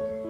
Bye.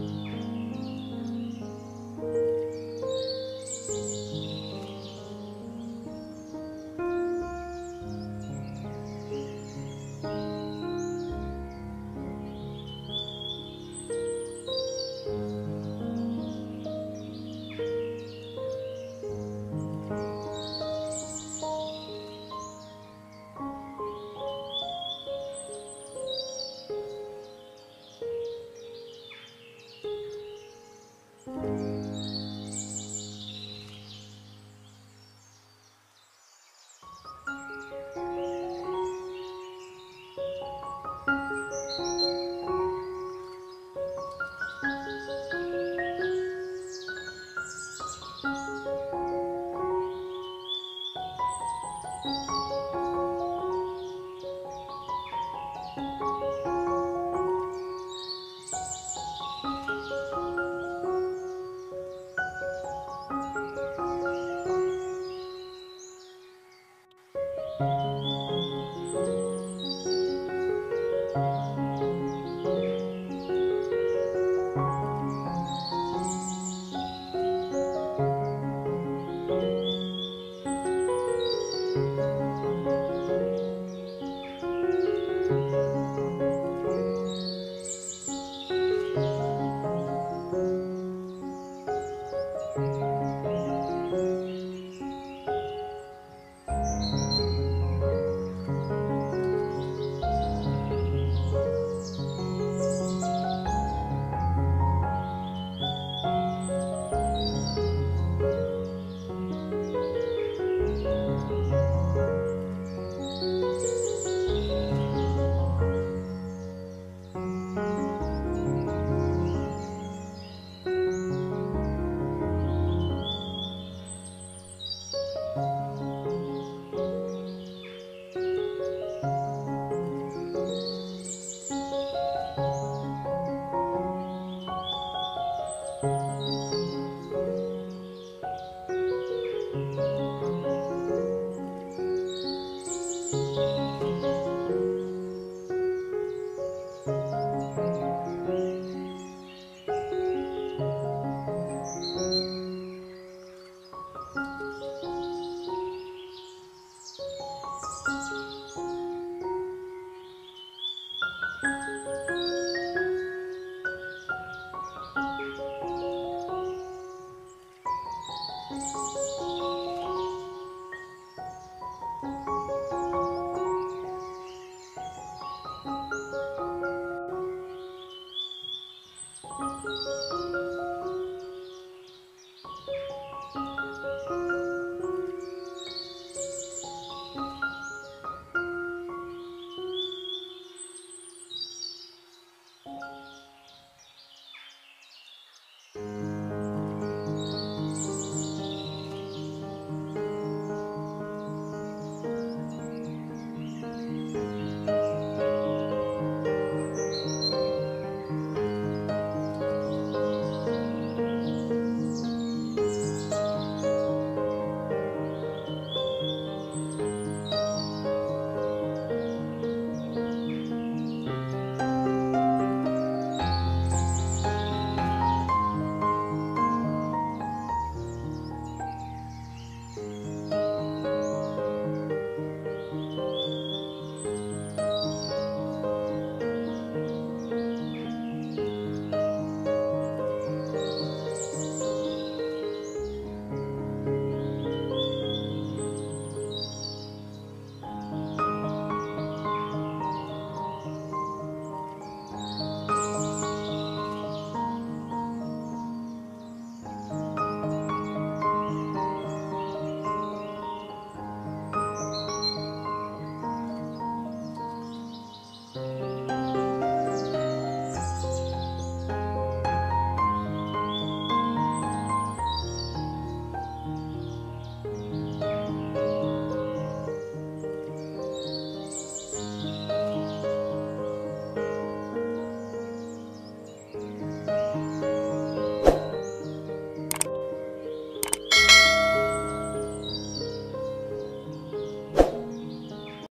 Thank